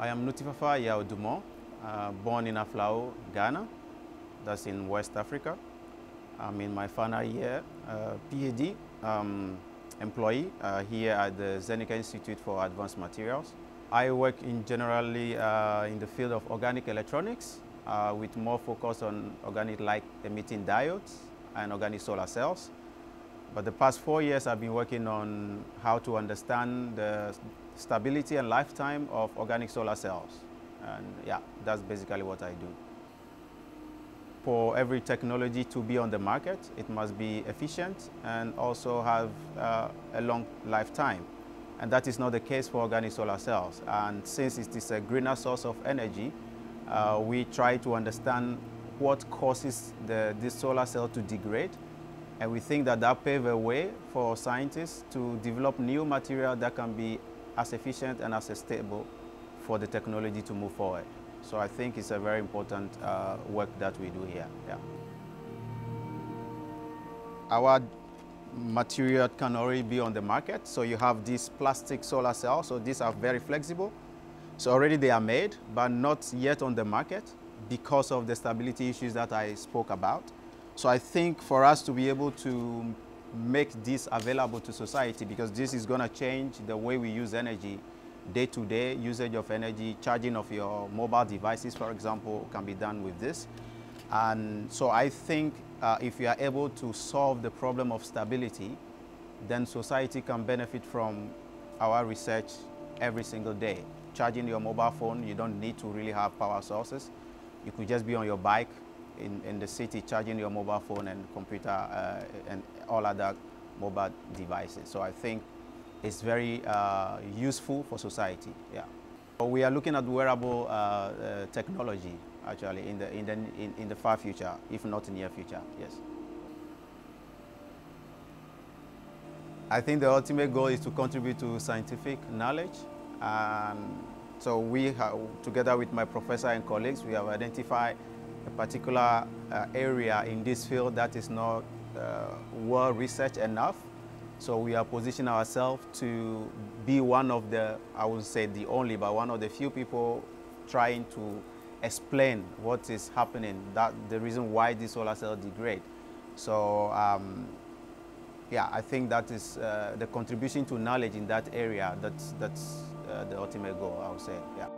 I am Nutifafa Yao Doumon, uh, born in Aflao, Ghana. That's in West Africa. I'm in my final year, uh, PhD um, employee uh, here at the Zernike Institute for Advanced Materials. I work in generally uh, in the field of organic electronics uh, with more focus on organic light emitting diodes and organic solar cells. But the past four years I've been working on how to understand the stability and lifetime of organic solar cells. And yeah, that's basically what I do. For every technology to be on the market, it must be efficient and also have uh, a long lifetime. And that is not the case for organic solar cells. And since it is a greener source of energy, uh, we try to understand what causes the, this solar cell to degrade. And we think that that paves a way for scientists to develop new material that can be as efficient and as stable for the technology to move forward. So I think it's a very important uh, work that we do here. Yeah. Our material can already be on the market. So you have these plastic solar cells. So these are very flexible. So already they are made, but not yet on the market because of the stability issues that I spoke about. So I think for us to be able to make this available to society because this is going to change the way we use energy day-to-day -day usage of energy, charging of your mobile devices, for example, can be done with this. And so I think uh, if you are able to solve the problem of stability, then society can benefit from our research every single day. Charging your mobile phone, you don't need to really have power sources. You could just be on your bike in, in the city charging your mobile phone and computer uh, and all other mobile devices. So I think it's very uh, useful for society. Yeah. We are looking at wearable uh, uh, technology actually in the, in, the, in, in the far future, if not near future, yes. I think the ultimate goal is to contribute to scientific knowledge. And so we, have, together with my professor and colleagues, we have identified a particular uh, area in this field that is not uh, well researched enough. So we are positioning ourselves to be one of the, I would say the only, but one of the few people trying to explain what is happening, that the reason why the solar cell degrade. So um, yeah, I think that is uh, the contribution to knowledge in that area. That's, that's uh, the ultimate goal, I would say, yeah.